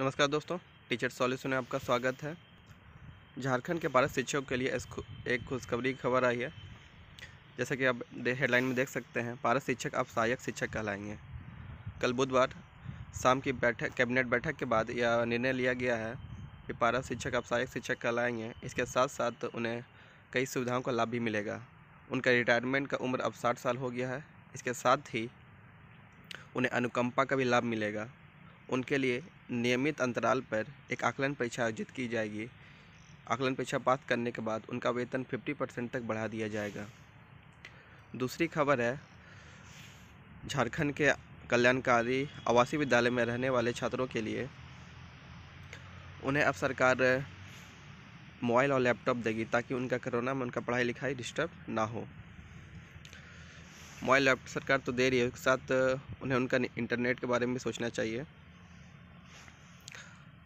नमस्कार दोस्तों, teacher solution में आपका स्वागत है। झारखंड के पारस शिक्षकों के लिए एक खुशखबरी खबर आई है। जैसा कि आप हेडलाइन में देख सकते हैं पारस शिक्षक अब सहायक शिक्षक कहलाएँगे। कल बुधवार शाम की बैठक, कैबिनेट बैठक के बाद यह निर्णय लिया गया है कि पारस शिक्षक अब सहायक शिक्षक कहलाएँगे। इसके साथ साथ उन्हें कई सुविधाओं का लाभ भी मिलेगा। उनका रिटायरमेंट का उम्र अब साठ साल हो गया है। इसके साथ ही उन्हें अनुकंपा का भी लाभ मिलेगा। उनके लिए नियमित अंतराल पर एक आकलन परीक्षा आयोजित की जाएगी। आकलन परीक्षा पास करने के बाद उनका वेतन 50 परसेंट तक बढ़ा दिया जाएगा। दूसरी खबर है, झारखंड के कल्याणकारी आवासीय विद्यालय में रहने वाले छात्रों के लिए उन्हें अब सरकार मोबाइल और लैपटॉप देगी ताकि उनका कोरोना में उनका पढ़ाई लिखाई डिस्टर्ब ना हो। मोबाइल, लैपटॉप सरकार तो दे रही है उसके साथ उन्हें उनका इंटरनेट के बारे में सोचना चाहिए।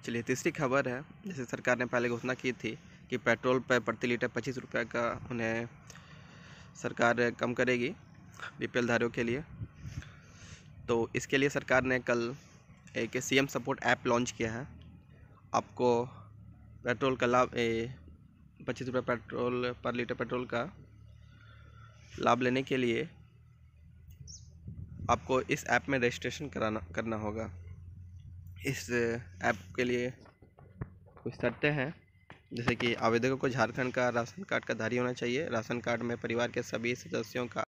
चलिए, तीसरी खबर है, जैसे सरकार ने पहले घोषणा की थी कि पेट्रोल पर प्रति लीटर पच्चीस रुपये का उन्हें सरकार कम करेगी बीपीएल धारियों के लिए। तो इसके लिए सरकार ने कल एक C M support app launch किया है। आपको पेट्रोल का लाभ पच्चीस रुपये पेट्रोल पर लीटर पेट्रोल का लाभ लेने के लिए आपको इस ऐप में रजिस्ट्रेशन कराना, करना होगा। इस ऐप के लिए कुछ शर्तें हैं। जैसे कि आवेदकों को झारखंड का राशन कार्ड का धारी होना चाहिए। राशन कार्ड में परिवार के सभी सदस्यों का